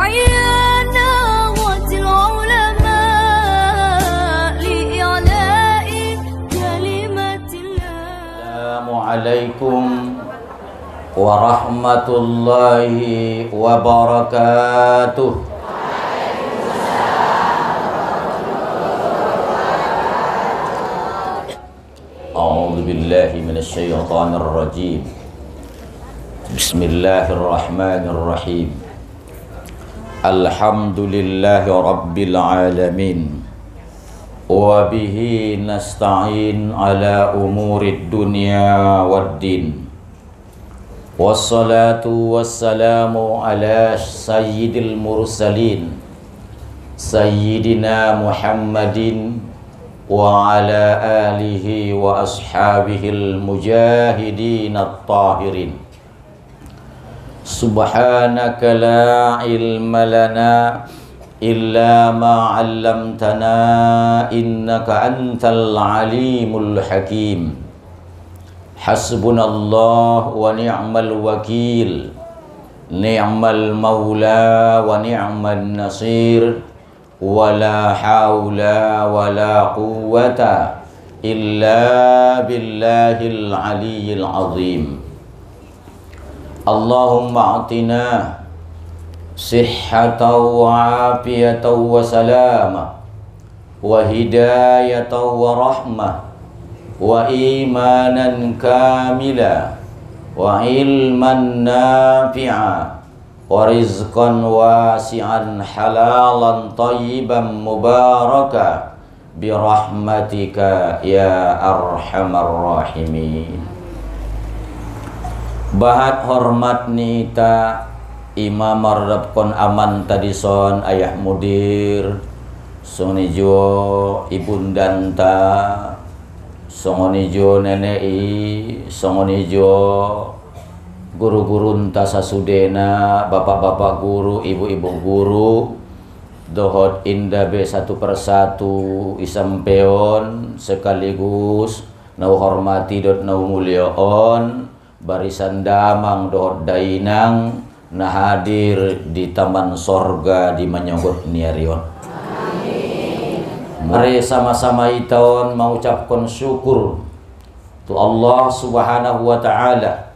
ويا نغوة العلماء لإعلاء كلمة الله. السلام عليكم ورحمة الله وبركاته. أعوذ بالله من الشيطان الرجيم. بسم الله الرحمن الرحيم. الحمد لله رب العالمين وبه نستعين على أمور الدنيا والدين والصلاة والسلام على سيد المرسلين سيدنا محمد وعلى آله وأصحابه المجاهدين الطاهرين سبحانك لا علم لنا إلا ما علمتنا إنك أنت العليم الحكيم. حسبنا الله ونعم الوكيل. نعم المولى ونعم النصير. ولا حول ولا قوة إلا بالله العلي العظيم. اللهم أعطنا صحة وعافية وسلامة وهداية ورحمة وإيمانا كاملا وعلما نافعا ورزقا واسعا حلالا طيبا مباركا برحمتك يا أرحم الراحمين Bahat hormat nita Imam Mardabkon aman tadi son ayah mudir. Songnijo ibundanta Songonijo nenei Songonijo guru-guru entah sasudena bapak-bapak guru ibu-ibu guru. Dohot indah be satu persatu isampeon sekaligus nau hormati dot nau mulyaon barisan damang dohot dainang nah hadir di taman sorga di menyonggot niarion. Mari sama-sama itaon mengucapkan syukur tu Allah Subhanahu wa taala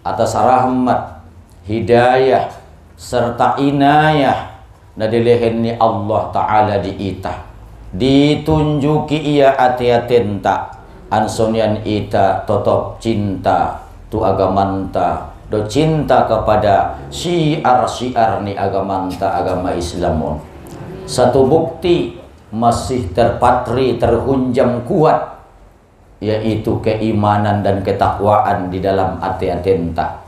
atas rahmat, hidayah serta inayah na dilehenni Allah taala di ita. Ditunjuki ia ati-atenta ansonian ita totop cinta tu agamanta do cinta kepada syiar-syiar ni agamanta agama Islamon. Satu bukti masih terpatri terhunjam kuat yaitu keimanan dan ketakwaan di dalam hati atenta.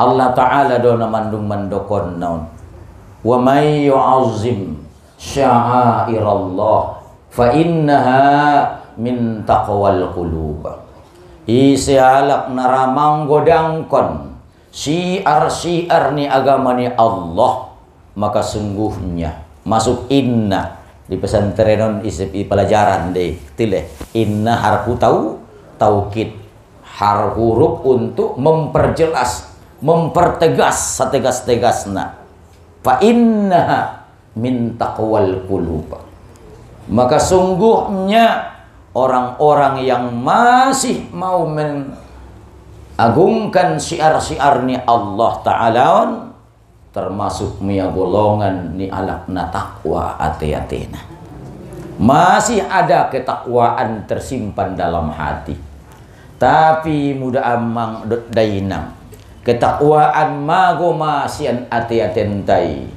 Allah Ta'ala dona mandung mandokon naun. Wa may yu'azzim sya'airallah fa innaha min taqwal qulub. Isi alak naramang godangkon syiar-syiar ni agama ni Allah. Maka sungguhnya masuk inna. Di pesantrenon isi pelajaran deh tile inna harfu tahu taukid. Har huruf untuk memperjelas mempertegas setegas-tegasna. Fa inna min taqwal qulub. Maka sungguhnya orang-orang yang masih mau mengagungkan syiar-syiar ni Allah Ta'ala termasuk mia golongan ni alakna takwa ate-atena. Masih ada ketakwaan tersimpan dalam hati. Tapi muda amang dainang. Ketakwaan mago masian ate-atentai.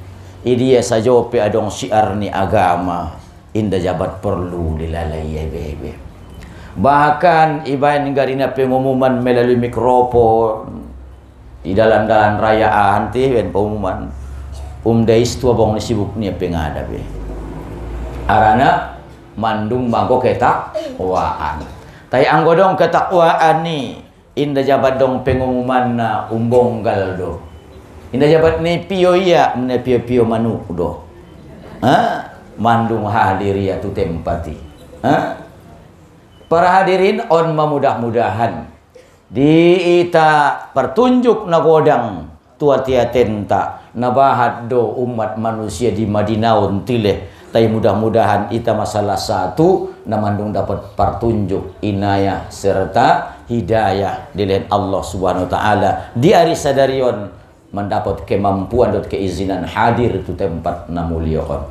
Idia sajope adong siar ni agama. Inda jabat perlu dilalai bebe. Bahkan ibain garina pengumuman melalui mikrofon di dalam-dalam rayaan teh ben pengumuman. Um dais tua bong sibuk ni pengada be. Arana mandung mangko ketak waan. Tai anggodong ketakwaan ni inda jabat dong pengumuman na umbonggal do. Inda jabat ni pio iya ne pio pio manuk do. Ha mandung hadir ya tu tempati ha? Para hadirin on memudah-mudahan. Di ita pertunjuk nagodang tu tua tiatenta nabahat do umat manusia di Madinaun tileh. Tapi mudah-mudahan ita masalah satu namandung dapat pertunjuk inayah serta hidayah dilihat Allah Subhanahu wa taala. Di hari sadarion mendapat kemampuan dan keizinan hadir itu tempat namuliakan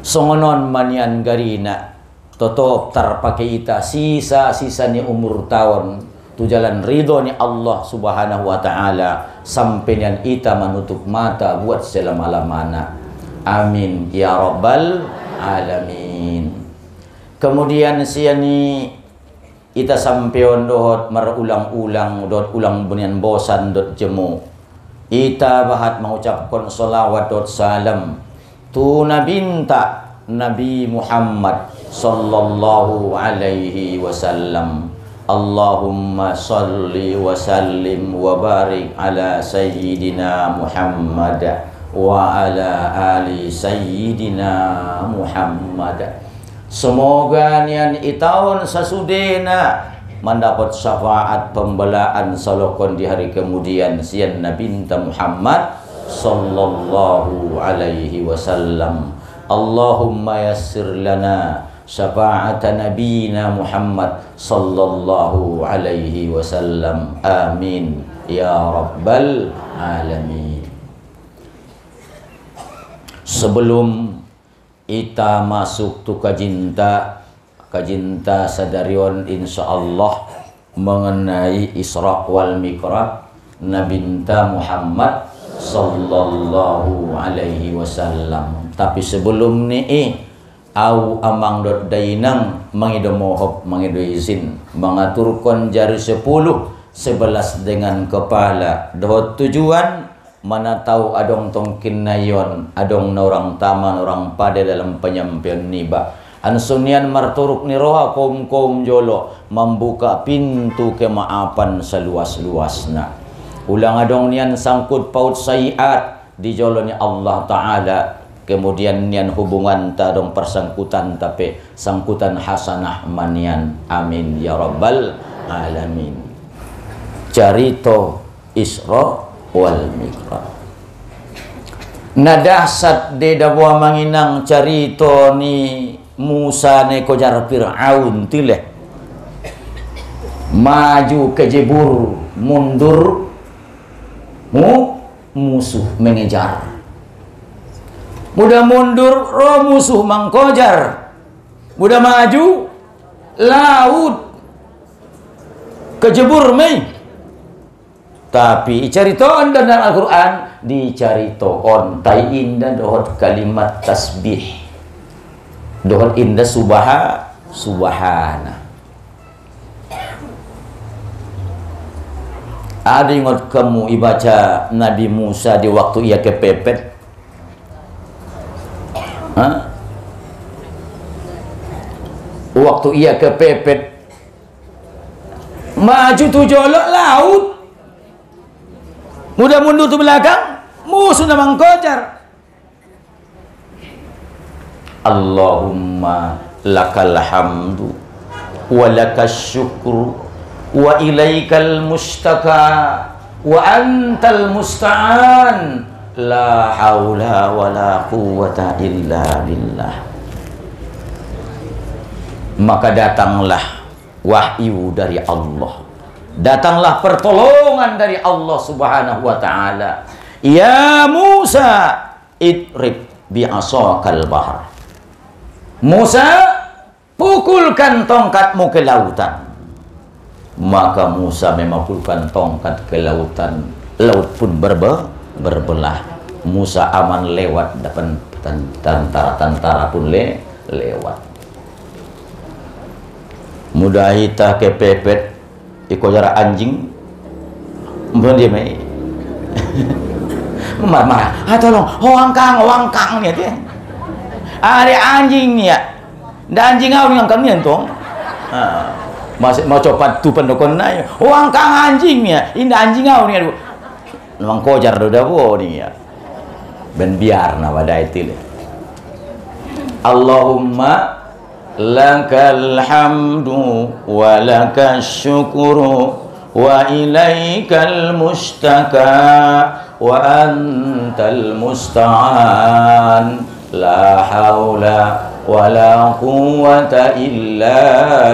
songonon manian garina. Totop terpakai ita. Sisa-sisa ni umur tahun. Tu jalan ridho ni Allah subhanahu wa ta'ala. Sampai yang ita menutup mata buat selama-lamanya Amin. Ya rabbal alamin. Kemudian siani ita sampeon dohot marulang-ulang dot ulang bunian bosan dot jemu. Ita bahat mengucapkan salawat dot salam tu nabinta Nabi Muhammad sallallahu alaihi wasallam. Allahumma salli wa sallim wa barik ala sayyidina Muhammad wa ala ali sayyidina Muhammad semoga nian itaun sasudena mendapat syafaat pembelaan salokon di hari kemudian sian Nabi Muhammad sallallahu alaihi wasallam. Allahumma yassir lana syafaat nabiyina Muhammad sallallahu alaihi wasallam. Amin. Ya rabbal alamin. Sebelum kita masuk tu kajinta kajinta sadarion insyaallah mengenai Isra wal Mi'raj Nabi Muhammad sallallahu alaihi wasallam. Tapi sebelum ni eh au amang dot dainang mangido mohop mangido izin mengaturkan jari sepuluh sebelas dengan kepala. Doh tujuan mana tahu adong tongkin nayon adong orang taman orang pada dalam penyampaian niba ansunian marturuk ni roha kaum kaum jolo membuka pintu kemaafan seluas-luasna ulang adong nian sangkut paut sayiat di jolo ni Allah Ta'ala. Kemudian nian hubungan tadong persangkutan tapi sangkutan hasanah manian. Amin ya rabbal alamin. Carito Isra wal miqraj nadahsat de dabwa manginang carito ni Musa ne kojar Fir'aun tileh. Maju ke jebur mundur mu musuh mengejar. Mudah mundur ro musuh mangkojar mudah maju laut kejebur mei. Tapi caritoon dan dalam Al-Quran dicaritoon tai indah dohot kalimat tasbih. Dohot indah subaha subhana ada ingat kamu ibaca Nabi Musa di waktu ia kepepet Hah? waktu ia kepepet maju tujuh laut Mudah mundur ke belakang, musuh nama mengkocar. Allahumma lakal hamdu wa lakas syukru wa ilaikal mustaka wa antal musta'an la haula wa la quwata illa billah maka datanglah wahyu dari Allah datanglah pertolongan dari Allah Subhanahu wa taala. Ya Musa, idrib bi asakal bahar. Musa, pukulkan tongkatmu ke lautan. Maka Musa memakulkan tongkat ke lautan. Laut pun berbe berbelah. Musa aman lewat depan tentara-tentara pun le lewat. Mudah kita kepepet iko jara anjing. Mbon dia mai marah ah tolong. Hoang kang hoang kang nih dia. Ada anjing nih ya. Dan anjing kau yang kami entong masih mau coba tu pendukung naik uang kang anjing ya. Ini anjing ngau nih aduh. Memang kojar doda ya. Ben biar na wadai tile Allahumma lakal hamdu wa lakal syukuru wa ilaikal mustaka wa antal musta'an. La haula ولا قوة إلا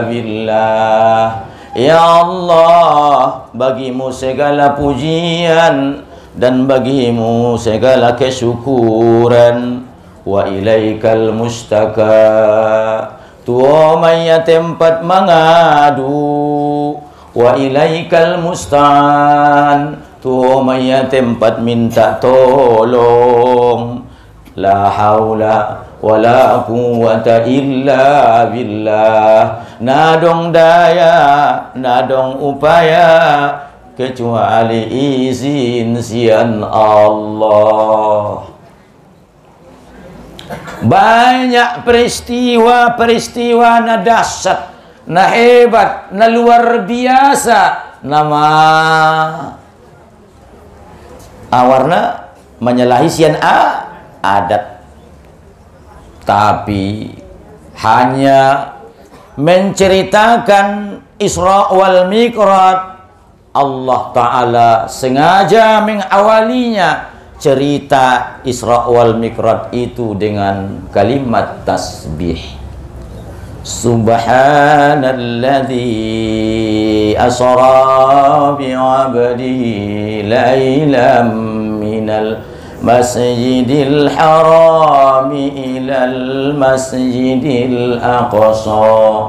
بالله Ya Allah bagimu segala pujian dan bagimu segala kesyukuran wa ilaikal mustaka tuomaya tempat mengadu wa ilaikal mustan tuomaya tempat minta tolong la haula wala quwwata illa billah. Nadong daya nadong upaya kecuali izin sian Allah. Banyak peristiwa-peristiwa na dahsyat na hebat na luar biasa nama. Awarna menyalahi sian a adat. Tapi hanya menceritakan Isra wal Mi'raj Allah Ta'ala sengaja mengawalinya cerita Isra wal Mi'raj itu dengan kalimat tasbih. Subhanalladzi asra bi'abdihi laylam minal مسجد الحرام إلى المسجد الأقصى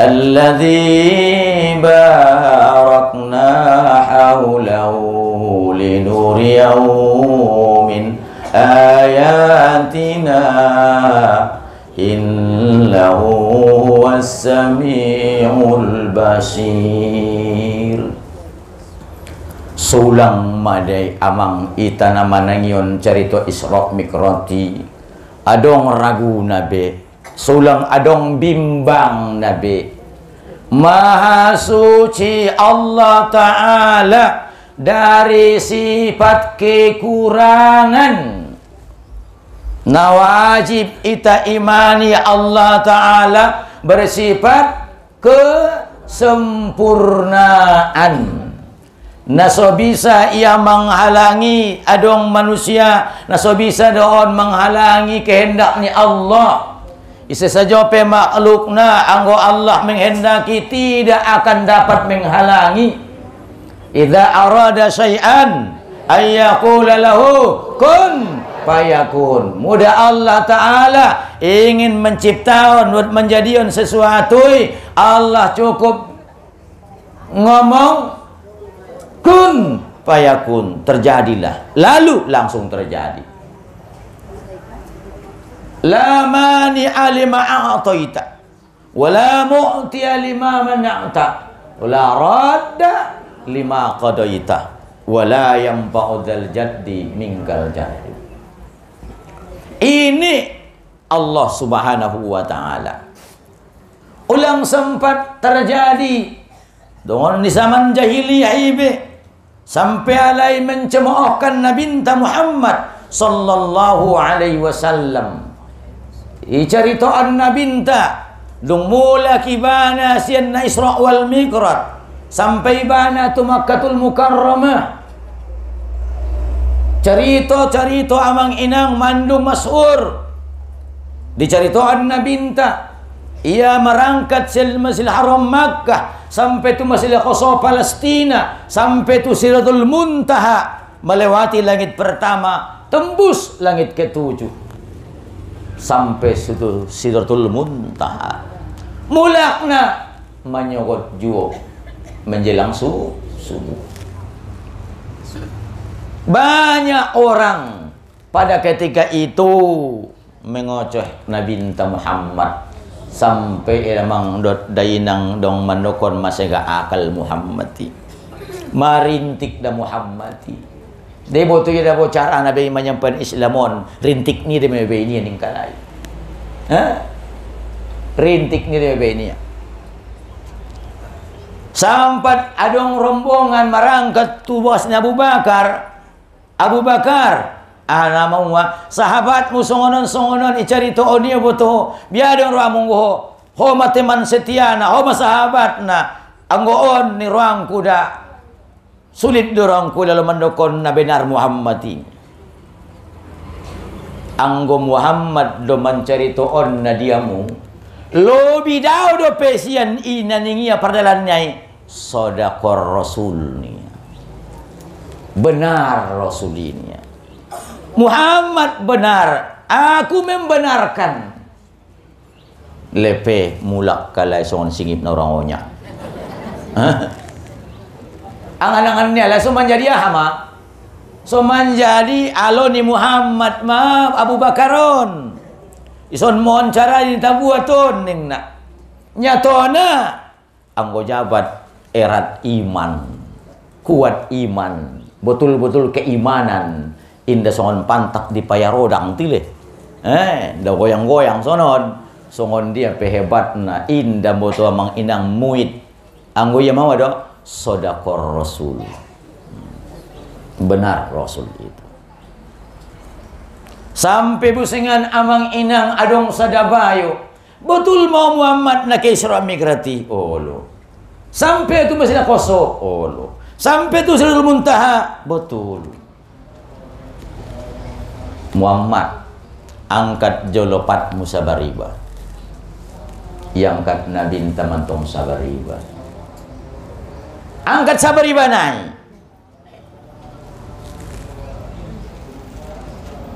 الذي باركنا حوله لنريه من آياتنا إنه هو السميع البصير. Sulang madai amang itana manangion carito Isra Mikrati adong ragu nabe. Sulang adong bimbang nabe. Maha suci Allah Ta'ala dari sifat kekurangan. Na wajib ita imani Allah Ta'ala bersifat kesempurnaan Naso bisa ia menghalangi adong manusia. Naso bisa doon menghalangi kehendaknya Allah. Isa saja makhlukna anggo Allah menghendaki tidak akan dapat menghalangi. Idza arada syai'an ayyaqula lahu kun fayakun. Mudah Allah taala ingin menciptakan menjadikan sesuatu. Allah cukup ngomong kun fayakun terjadilah. Lalu langsung terjadi. La mani alima a'taita wala mu'ti lima man'ata wala radda lima qadaita wala yanfa'u dzal jaddi minkal jaddi. Ini Allah Subhanahu wa taala. Ulang sempat terjadi. Dengan di zaman jahiliyah ibe sampai alai mencemoohkan Nabi Muhammad sallallahu alaihi wasallam. Icaritaan Nabi dung mula kibana sian na Isra wal Mi'raj sampai bana tu Makkahul Mukarramah. Cerita-cerita amang inang mandum mas'ur. Diceritaan Nabi ia merangkat sel Masjidil Haram Makkah sampai tu Masjidil Aqsa Palestina. Sampai tu Siratul Muntaha. Melewati langit pertama tembus langit ketujuh. Sampai situ Siratul Muntaha. Mulakna menyokot juo menjelang subuh. Banyak orang pada ketika itu mengocoh Nabi Muhammad sampai emang dot dainang dong mandokon masega akal Muhammadi. Marintik da Muhammadi. De botu ya bo cara nabi menyampan Islamon. Rintik ni de mebe ini ning kalai. Rintik ni de mebe ini sampat adong rombongan marangkat tu bosnya Abu Bakar. Abu Bakar ana maunga sahabat mu songonon icarito onia boto. Biadong ramung ho ho mateman setiana ho masahabat na anggoon ni ruang kuda. Sulit dorong ku lalu mendokon na benar Muhammad ini. Anggo Muhammad do mencari toon na diamu. Lobi daw do pesian ina ningia perdalannya sodakor rasul benar rasul ini Muhammad benar aku membenarkan. Lepe mulak kalai songon singip na orang onya angan-angan niya lah so menjadi ahama so menjadi alo ni Muhammad ma Abu Bakaron. Ison mohon cara ni tabuaton ning na nyatona anggo jabat erat iman kuat iman betul-betul keimanan inda songon pantak di payarodang tile. Eh da goyang-goyang sonon. Songon dia pehebat na inda moto amang inang muit. Anggo ya mau do sodakor rasul. Benar rasul itu. Sampai busingan amang inang adong sadabayo. Betul mau Muhammad na kay Isra migrati oh lo. Sampai itu masih koso oh lo. Sampai itu selalu muntaha? Betul Muhammad angkat jolopat musabariba kat nabi tamantong sabariba angkat sabariba naik.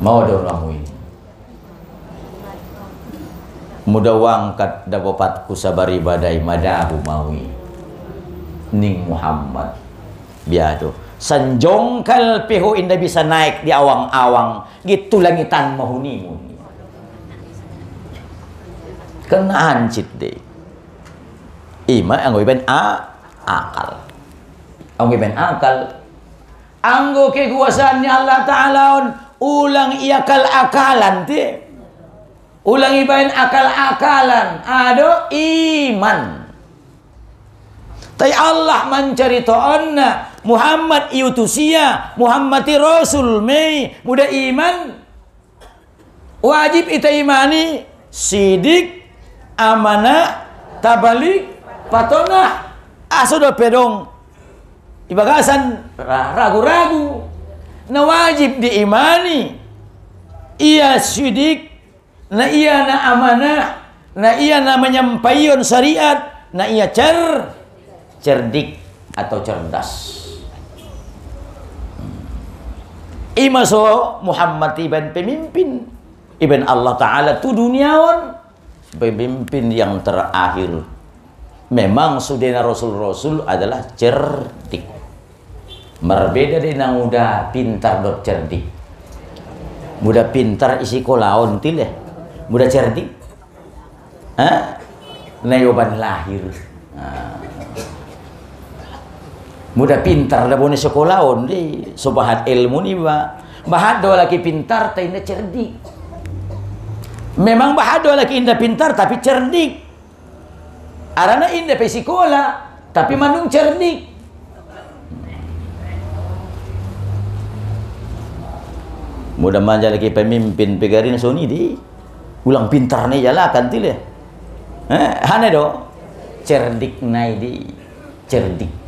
Mau ini mudah wangkat dapat kusabari badai madahu mawi. Ning Muhammad. Biado sanjongkal peho indah bisa naik di awang-awang. Gitu langitan mahuni muni kena hancit deh ima anggo iben a akal. Anggo iben akal. Anggo kekuasaannya Allah Ta'ala ulang iakal akalan ti. Ulang ibain akal-akalan ado iman. Tapi Allah mencari to'onna Muhammad iutusia Muhammad Rasul mei. Muda iman wajib ita imani sidik amanah tabalik patona asodo pedong. Ibagasan ragu-ragu. Na wajib diimani. Ia sidik na iya na amanah na iya na menyampaikan syariat na iya cer cerdik atau cerdas ima so Muhammad ibn pemimpin. Ibn Allah Ta'ala tu duniawan. Pemimpin yang terakhir. Memang sudena Rasul-Rasul adalah cerdik. Berbeda dengan muda pintar dot cerdik. Muda pintar isi kolaon tileh muda cerdik? Hah? nayoban lahir. Nah. Muda pintar dah boleh sekolah on di sobahat ilmu ni ba bahat do laki pintar tapi indah cerdik. Memang bahat do laki indah pintar tapi cerdik. Arana indah pe sekolah tapi manung cerdik. Mudah manja lagi pemimpin pegarin soni di. Ulang pintar nih jalakan tile eh hane do cerdik nai di. Cerdik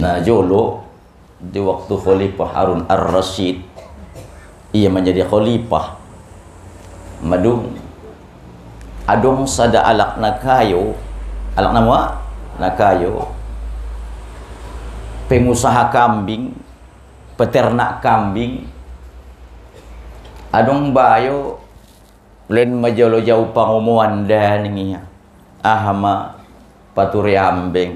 nah jolo di waktu Khalifah Harun Ar-Rasyid ia menjadi khalifah. Madung adong sada alak nakayo. Alak nama? Nakayo. Pengusaha kambing. Peternak kambing. Adong bayo. Len majolo jauh pangumuan dan ini ahama paturi ambeng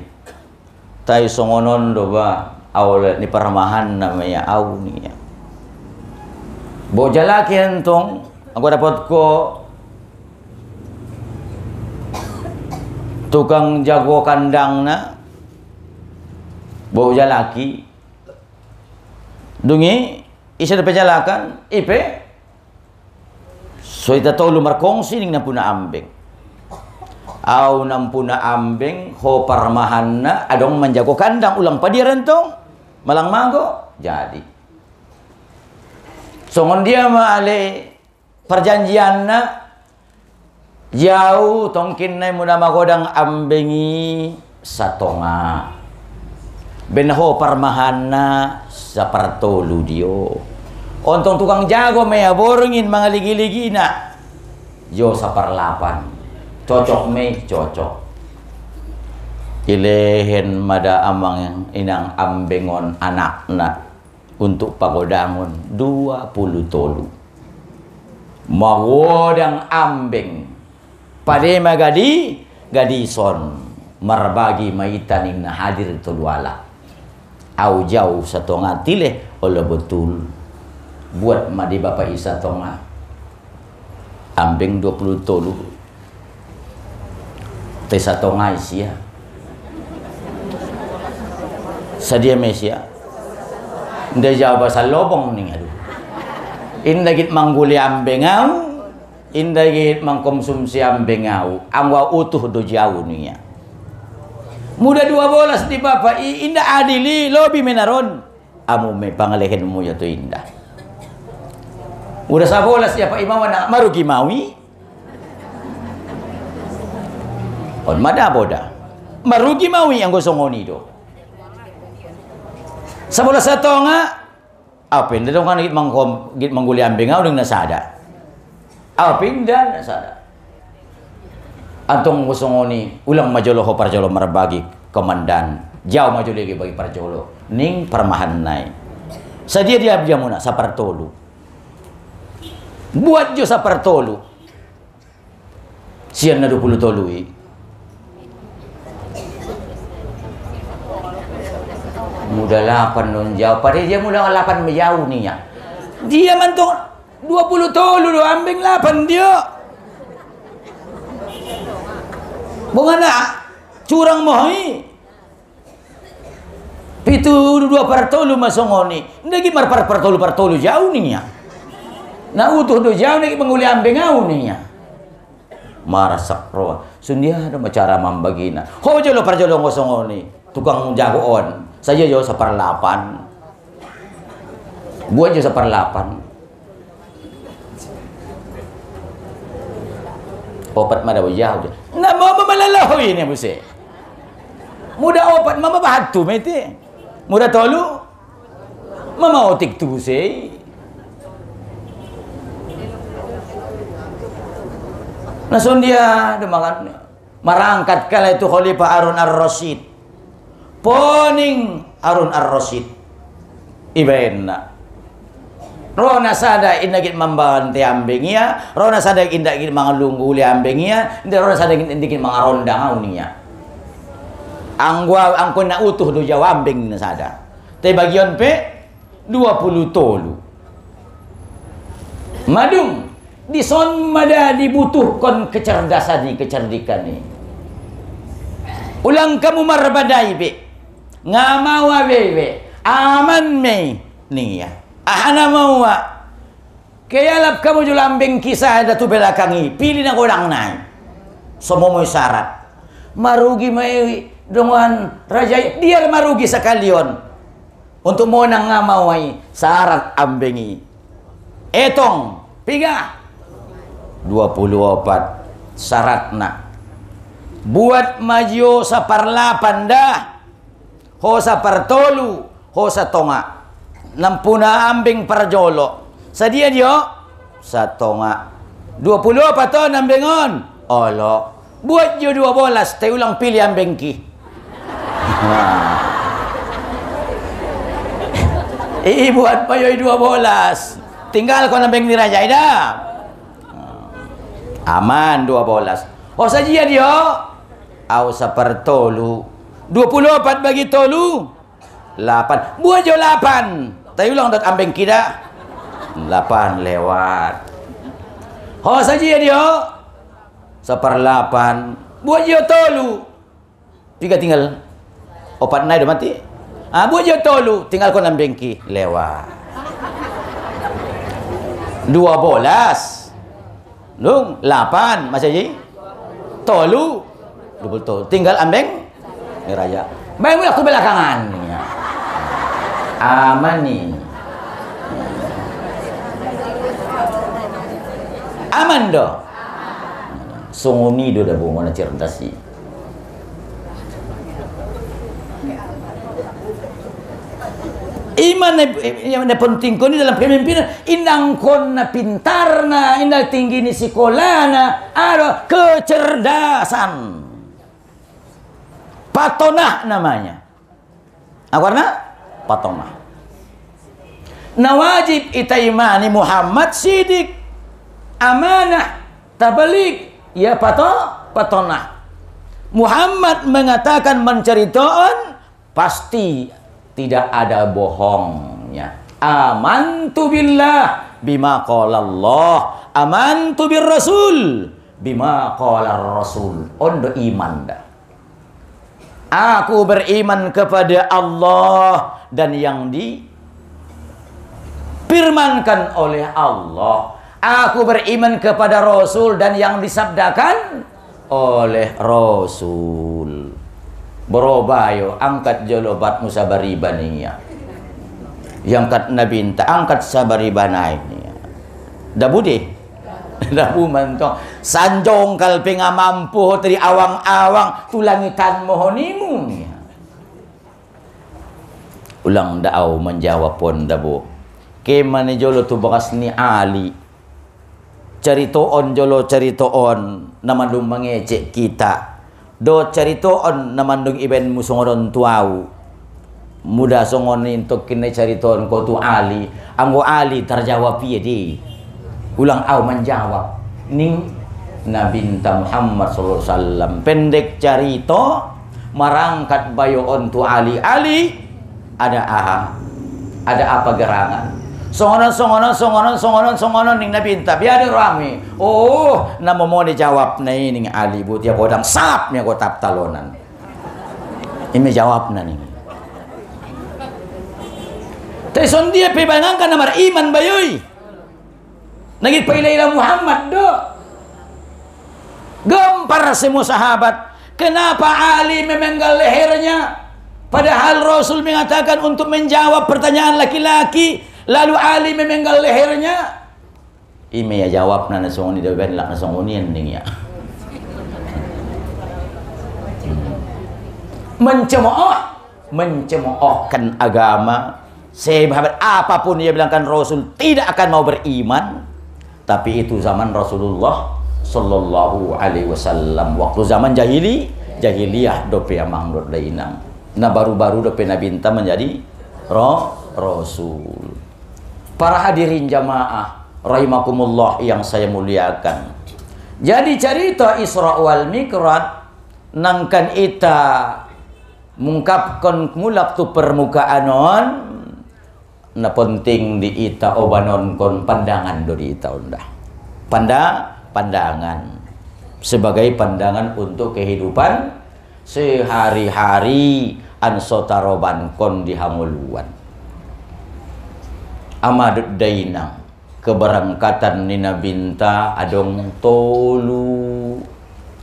tay songonon do ba awal ni paramahan namanya au ni ya. Bo jalaki entong aku dapat ko tukang jago kandang na bo jalaki dungi isa dapat jalakan ipe so ita tolu markongsi ning na puna ambeng au nampuna ambeng ho parmahan na adong menjago kandang ulang padiran tong malang mago jadi songon dia maale perjanjian na Jauh tongkin na muda magodang ambengi sa tonga. Benho parmahana sa partolu dio. Ontong tukang jago may aborongin mga ligi-ligi na. Yo sa parlapan. Cocok may cocok. Ilehen mada amang inang ambengon anak na untuk pagodangon dua puluh tolu. Magodang ambeng. Pade magadi gadison marbagi maitanin na hadir tuluala. Au jauh satonga tile oleh betul. Buat madi bapak isa tonga. Ambeng 20 tolu. Tesa tonga isia. Sadia mesia. Nda jauh bahasa lobong nih aduh. Indagit mangguli ambengau, indagit mangkonsumsi ambengau, angwa utuh do jauh nih ya. Muda dua bolas di bapak, indah adili, lobi menaron. Amu me pangalehin mo ya to indah. Udah sa bolas ya Pak Imam na marugi mawi. On mada boda. Marugi mawi ang gosongoni do. Sa bolas sa tonga, apin da kan git mangkom git mangguli ambing ngau ding nasada. Apin dan nasada. Antong gosongoni ulang majolo ho parjolo marbagi komandan. Jauh maju lagi bagi parjolo. Ning permahan nai. Sa dia dia muna sa partolu. Buat jo sa partolu. Siyan na 20 tolu Muda lapan nun jauh. Padahal dia muda lapan menjauh nih ya. Dia mantung 20 tolu do ambing lapan dia. Bunga na curang mohi. Pitu dua partolu masongoni. Ndagi mar par partolu partolu jauh nih ya. Na utuh do jauh nih menguli ambing au nih ya. Marah sakro. Sundia ada cara mambagina. Ho jolo parjolo ngosongoni. Tukang jagoon. Saja jo sa parlapan. Buat jo sa parlapan. Opat mada jauh. Na mau malalahoy ni musi. Muda opat mama bahatu mete. Muda tolu. Mama otik tu se. Nasun dia demakan marangkat kala itu Khalifah Harun Ar-Rasyid. Poning Harun Ar-Rasyid. Ibaenna. Rona sada indagit mambanti ambengnya, rona sada indagit mangalunggu li ambengnya, inda rona sada indagit mangaronda ngaunia. Angwa angko na utuh do jawa ambeng na sada. Te bagian pe 20 tolu. Madung di son mada dibutuhkan kecerdasan ni kecerdikan ni. Ulang kamu marbadai be. Ngamawa bebe. Aman me ni ya. Ahana mau wa. Kaya lap kamu julambing kisah ada tu belakangi. Pilih na kodang nai. Semua mau syarat. Marugi mai dengan raja dia marugi sekalian. Untuk mau nang ngamawai syarat ambengi. Etong piga 24 syarat nak buat maju sa parlapan dah ho sa partolu ho sa tonga nampuna ambing parjolo. Sa dia dia sa tonga. 20 apa to nambengon? Olo. Buat jo 12 te ulang pilih ambeng ki. Eh buat pa yoy 12. Tinggal ko nambeng ni Raja Ida. Aman 12. Oh saja dia. Au sapertolu. 24 bagi tolu. 8. Buat jo 8. Tayo lang dat ambeng kita. 8 lewat. Oh saja dia. Seperlapan. Buat jo tolu. Tiga tinggal. Opat naik dah mati. Ah, buat jo tolu. Tinggal ko nang bengki. Lewat. Dua bolas. Lung, lapan. Masa je? Tolu. Dua tolu. Tinggal ambeng. Ni raja. Baik mula aku belakangan. Aman ni. Aman do. songoni do da bunga cerdasi iman yang penting ko ni dalam kepemimpinan indang na pintar na indang tinggi ni sekolah na ada kecerdasan patonah namanya apa na patonah na wajib ita imani Muhammad sidik amanah tabalik ya pato patonah Muhammad mengatakan menceritakan pasti tidak ada bohongnya. Amantu billah bima qala Allah. Amantu bir rasul bima qala rasul. Ondo iman dah. Aku beriman kepada Allah dan yang di firmankan oleh Allah. Aku beriman kepada Rasul dan yang disabdakan oleh Rasul. Berobayo, angkat jolobat musabariban ini ya. Yang kat Nabi angkat sabariban ini ya. Dah budi? Dah mantong. Sanjong kalping mampu dari awang-awang tulangitan mohonimu. Ulang da'au menjawab pun dabu. Ke mana jolo tu bakas ni Ali. Ceritoon jolo ceritoon nama dum mengecek kita do on namandung iben musongoron tuau muda songon untuk kini on ko tu Ali anggo Ali terjawab piye di ulang au menjawab ning Nabi Muhammad sallallahu alaihi wasallam pendek carito marangkat bayo on tu Ali Ali ada aha ada apa gerangan? Songonon songonon songonon songonon songonon ning nabi inta biar rame. Oh nama mau dijawab na ning ali bu tiap odang sap nih tap talonan. Ini jawab ning Teson dia pebangang kan nomor iman bayoy. Nagit pailayla Muhammad do. Gempar semua sahabat. Kenapa Ali memenggal lehernya? Padahal Rasul mengatakan untuk menjawab pertanyaan laki-laki Lalu Ali memenggal lehernya. Ime ya jawab na nasong ni dawen lak nasong unian ning ya. Mencemooh, mencemoohkan agama. Sahabat apa pun dia bilangkan Rasul tidak akan mau beriman. Tapi itu zaman Rasulullah sallallahu alaihi wasallam waktu zaman jahili jahiliyah dope amang dot dainang. Nah baru-baru dope Nabi menjadi roh Rasul. Para hadirin jamaah rahimakumullah yang saya muliakan. Jadi cerita Isra wal Mikraj nangkan ita mengungkapkan mulak tu permukaan on na penting di ita obanon kon pandangan do di ita undah. Panda pandangan. Sebagai pandangan untuk kehidupan sehari-hari ansotaroban kon dihamuluan amadut dainang keberangkatan Nina Binta adong tolu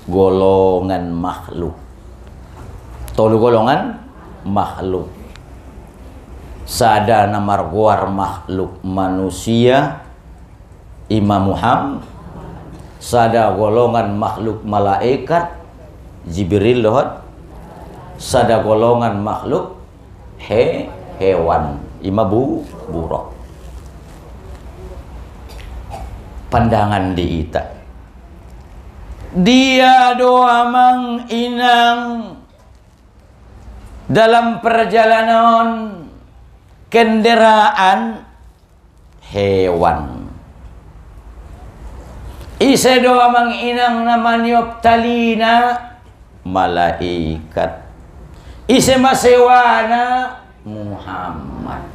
golongan makhluk. Tolu golongan makhluk sada namar guar makhluk manusia Imam Muhammad. Sada golongan makhluk malaikat Jibril lohot sada golongan makhluk he hewan. Imabu buruk pandangan di ita. Dia doa mang inang dalam perjalanan kendaraan hewan. Isa doa mang inang naman talina malaikat. Isa masewana Muhammad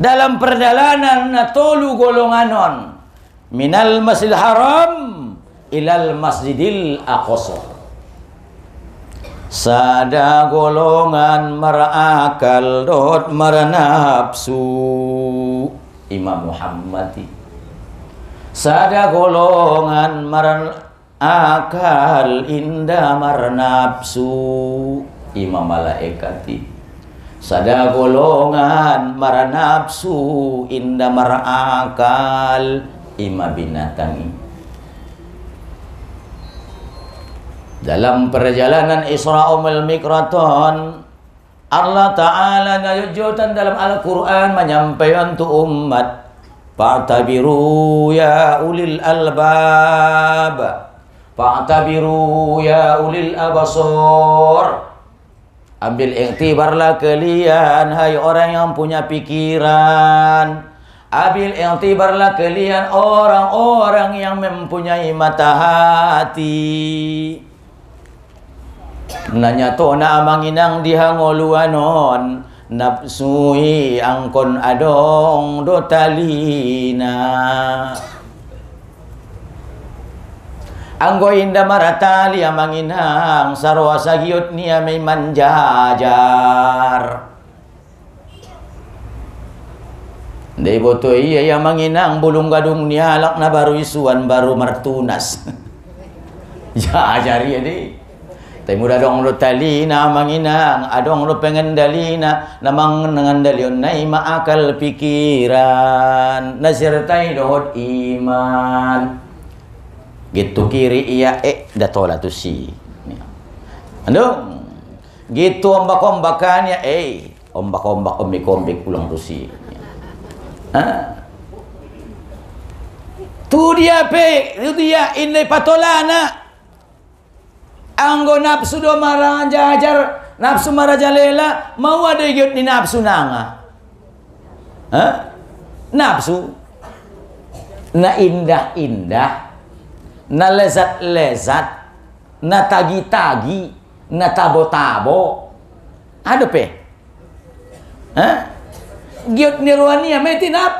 dalam perjalanan natolu golonganon minal masjidil haram ilal masjidil aqsa sada golongan merakal dot merenapsu. Imam Muhammadi. Sada golongan merakal indah merenapsu. Imam Malaikati. Sada golongan mara nafsu inda mara akal dalam perjalanan Isra'ul Mikraton Allah Ta'ala najujutan dalam Al-Quran menyampaikan tu umat Fa'tabiru ya ulil albab. Fa'tabiru ya ulil abasor. Ambil iktibarlah kalian Hai orang yang punya pikiran. Ambil iktibarlah kalian Orang-orang yang mempunyai mata hati Nanya to na manginang dihangoluanon Napsui angkon adong do talina Anggo inda maratali amanginang sarwa sagiot niya may manjajar. Hindi boto iya yang manginang bulung gadung niya alak na baru isuan baru martunas. Jajar iya di. Tapi mudah dong lo tali na manginang, adong lo pengendalina, namang nangandalion na ima akal pikiran, nasirtai dohot iman. Gitu kiri iya eh datola tu si. Anu gitu ombak-ombakannya eh. Ombak-ombak ombik-ombik pulang tu si. Ha? Tu dia pe tu dia ini patolana anggo nafsu do marang jajar nafsu marajalela mau ada yut ni nafsu nanga ha nafsu na indah-indah na lezat-lezat, na tagi-tagi, na tabo-tabo. Ada pe? Hah? Giot nirwania metinap.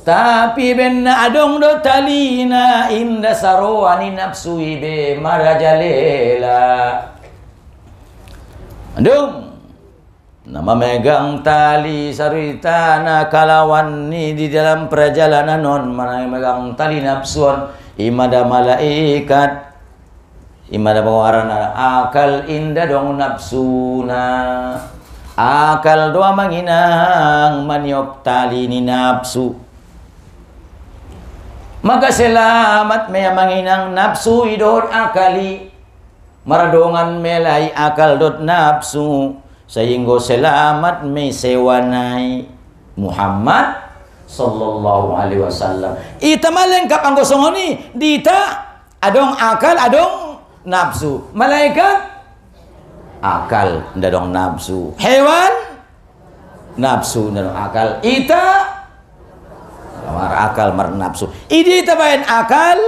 Tapi ben na adong do talina inda sarwani nafsu ibe marajalela. Adong nama megang tali sarita na kalawan ni di dalam perjalanan non mana megang tali nafsuan imada malaikat imada pengeluaran akal indah dong nafsuna akal doa manginang maniop tali ni nafsu maka selamat mea manginang nafsu idot akali maradongan melai akal dot nafsu sehingga selamat me sewanai Muhammad sallallahu alaihi wasallam. Ita malengkap ang gosong ni dita adong akal adong nafsu. Malaikat akal ndadong nafsu. Hewan nafsu ndadong akal. Ita mar akal mar nafsu. Idi tabain akal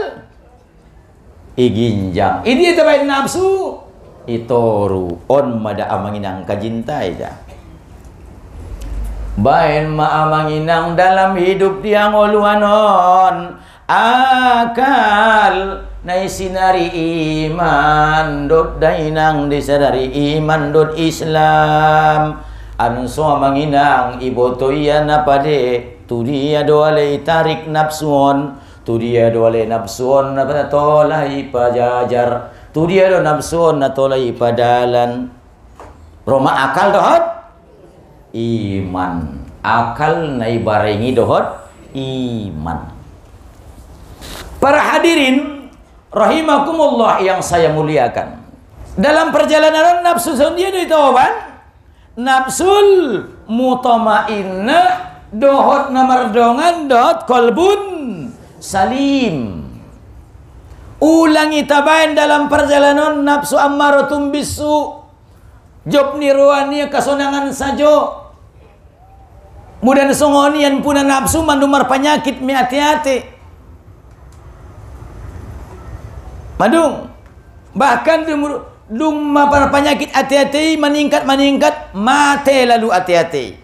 iginjang. Idi tabain nafsu itoru on mada amanginang kajintai dah. Bain maamanginang dalam hidup dia ngoluanon akal nai sinari iman dot dainang disadari iman dot Islam anso manginang iboto iya napade tu dia doale tarik nafsuon tu dia doale nafsuon na tolai pajajar. Tu dia do nafsuon na tolai padalan. Roma akal dohot? Iman. Akal nai barengi dohot? Iman. Para hadirin rahimakumullah yang saya muliakan. Dalam perjalanan nafsu sendiri itu apa nafsul mutamainna dohot namardongan dot kolbun salim ulangi tabain dalam perjalanan nafsu ammaratum bisu job niruannya kesonangan sajo Mudah songonian puna nafsu mandumar penyakit mi hati-hati. Madung. Bahkan dung para penyakit hati-hati meningkat meningkat mate lalu hati-hati.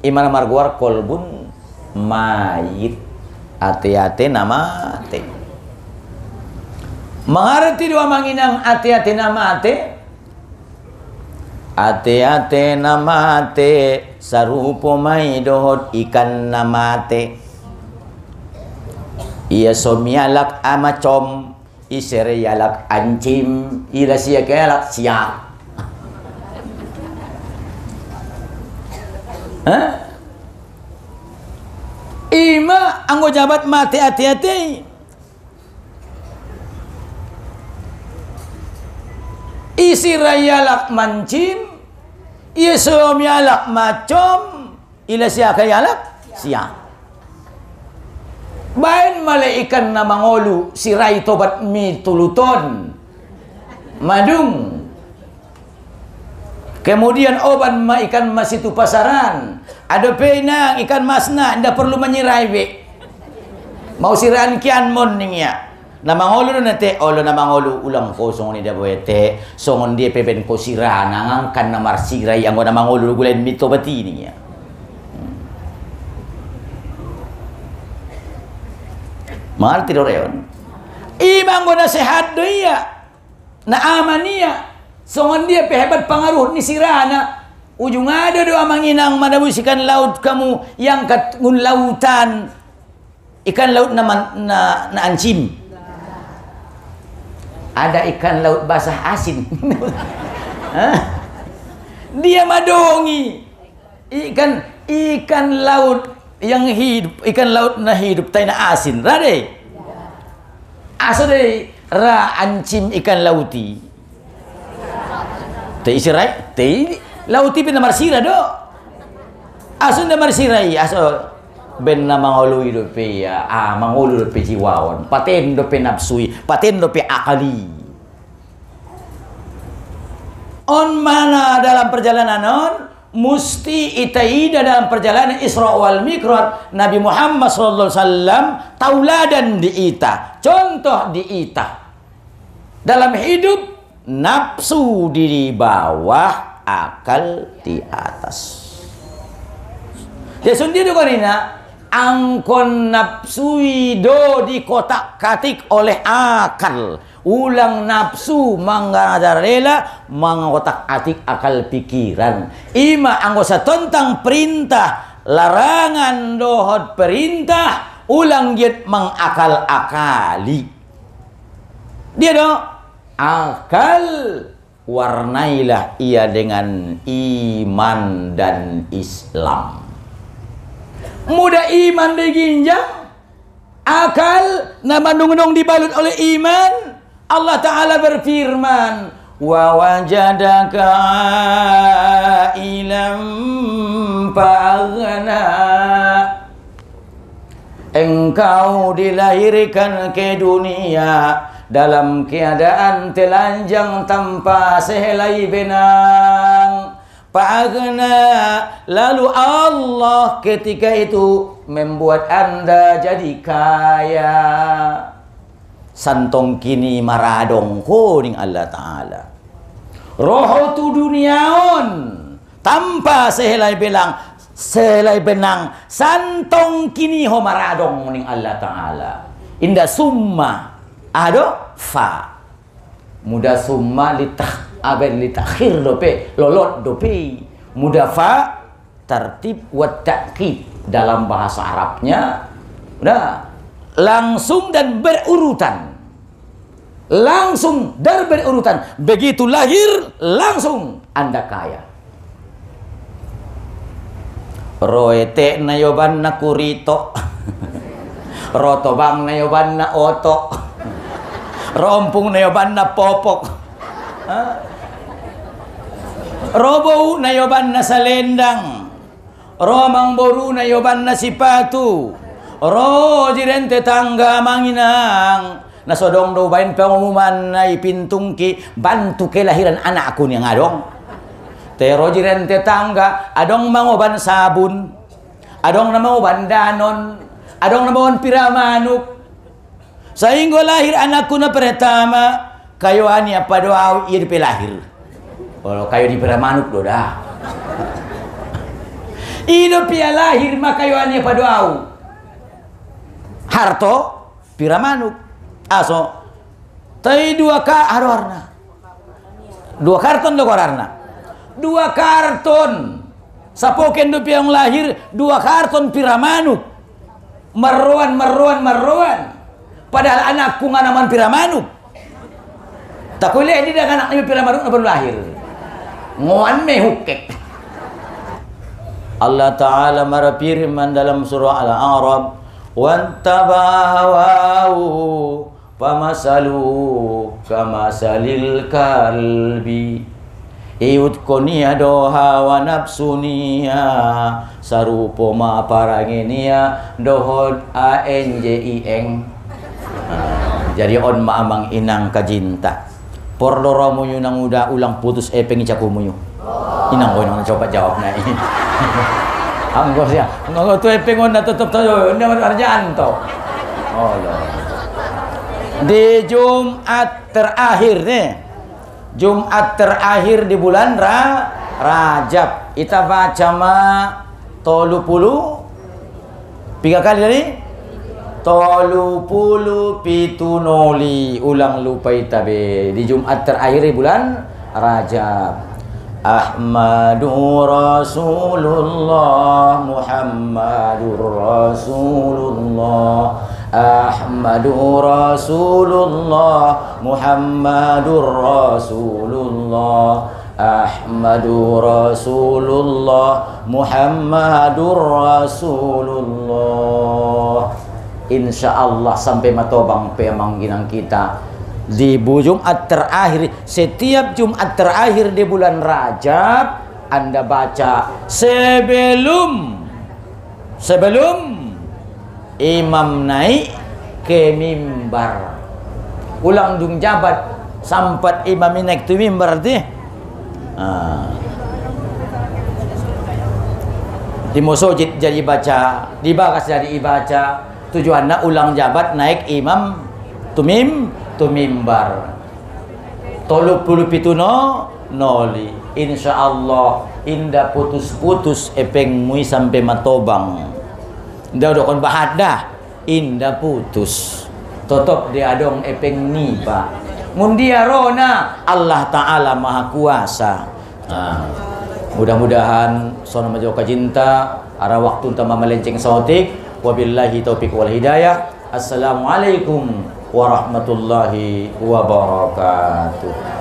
Iman marguar kolbun mayit hati-hati nama mate. Mengerti dua manginang hati-hati nama mate Ate-ate namate sarupo may dohot ikan namate. Iya somialak amacom isereyalak ancim ila kayalak siya. Ima ang jabat mati ati-ati. isi rayalak mancim isom yalak macom ila siya kayalak siya Bain malaikan na mangolu si ray tobat mi tuluton. Madung Kemudian oban ma ikan mas itu pasaran. Ada penang ikan masna, anda perlu menyirai be. Mau siran kian mon ning ya. Na mangolo na te, olo na mangolo ulang ko songon ni daboy te. Songon dia peben ko sira nangangkan na marsirai ang na mangolo gulen mito bati ni ya. Mahal tidur reon. Imang na sehat do iya. Na aman iya. Songon dia pehebat pengaruh ni sirana. Ujung ada doa manginang manabusikan laut kamu yang kat ngun lautan ikan laut na, na, na ancim. Ada ikan laut basah asin. dia madongi ikan ikan laut yang hidup ikan laut na hidup tay na asin. Rade. Asa de ra ancim ikan lauti. Te isirai, te lauti pin marsira do. Asun na marsirai, aso ben na mangulu do pe ya, ah mangulu do pe jiwawan, paten do pe nafsui, paten do pe akali. On mana dalam perjalanan on, musti itaida dalam perjalanan Isra wal Mi'raj Nabi Muhammad sallallahu alaihi wasallam tauladan di ita, contoh di ita. Dalam hidup nafsu di bawah akal di atas. Ya sendiri korina angkon nafsu do di kotak katik oleh akal. Ulang nafsu rela mengotak atik akal pikiran. Ima anggota tentang perintah larangan dohot perintah ulang giat mengakal akali. Dia dong akal warnailah ia dengan iman dan Islam. Muda iman diginjang akal nama nung dibalut oleh iman Allah Ta'ala berfirman wa wajadaka ilam fa'aghna. Engkau dilahirkan ke dunia dalam keadaan telanjang tanpa sehelai benang. Pagna lalu Allah ketika itu membuat anda jadi kaya. Santong kini maradong kuning Allah Ta'ala. Roh tu duniaon tanpa sehelai belang sehelai benang santong kini ho maradong ning Allah Ta'ala. Indah summa ado? Fa. Muda summa litah aben litakhir dope lolot dope. Muda fa tertib wa ta'kid dalam bahasa Arabnya udah langsung dan berurutan. Langsung dan berurutan. Begitu lahir langsung anda kaya. Roete nayoban na kurito. Rotobang nayoban na oto rompung na yoban na popok. Robo na yoban na salendang. Romang boru na yoban na sipatu. Ro jirente tangga manginang. Nasodong do bain pengumuman na ipintung ki bantu kelahiran anakku yang adong tero jirente tangga adong mangoban sabun. Adong na mangoban danon. Adong na mangoban piramanuk sehingga lahir anakku na pertama kayo ani apa doa ia dipelahir. Kalau kayo di manuk do dah. Ino pia lahir maka kayo ani apa doa. Harto pira manuk. Aso. Tai dua ka harwarna. Dua karton do korarna. Dua karton. Sapoken do yang lahir dua karton pira manuk. Meruan meruan meruan. Padahal anakku nggak naman piramanu. Tak boleh ini dengan anaknya piramanu baru lahir. Ngoan me hukek. Allah Ta'ala marapirman dalam surah Al-A'rab Wantabahawahu Famasalu kamasalil kalbi Iut konia doha wa nafsunia Sarupo ma paranginia Dohod a n j i eng Ah, Jadi on ma amang inang kajinta. Pordoro mo yun ang uda ulang putus epeng icaku mo yun Inang ko nang coba jawab na ini Ang ko siya Ang ko tuwe pengon na tutup tayo Hindi mo to. Oh Lord Di Jumat terakhir nih Jumat terakhir di bulan Ra Rajab. Kita baca ma tolu pulu tiga kali tadi tolu pulu pitu noli ulang lupa itabe di Jumat terakhir bulan Rajab. Ahmadu Rasulullah Muhammadur Rasulullah. Ahmadu Rasulullah Muhammadur Rasulullah. Ahmadu Rasulullah Muhammadur Rasulullah Insya Allah sampai matobang pemanggilan kita. Di Jumat terakhir setiap Jumat terakhir di bulan Rajab Anda baca sebelum sebelum imam naik ke mimbar. Ulang dung jabat sampat imam naik tu mimbar tu ha. di masjid jadi baca di bagas jadi baca tujuannya ulang jabat naik imam tumim tumimbar tolu puluh pituno noli insyaallah indah putus-putus epeng mui sampai matobang Dah udah kon bahat dah. Indah putus. Totop dia adong epeng niba. Mundia rona Allah Ta'ala Maha Kuasa. Nah, mudah-mudahan sona majo cinta ara waktu tama melenceng sautik wabillahi taufik wal hidayah. Assalamualaikum warahmatullahi wabarakatuh.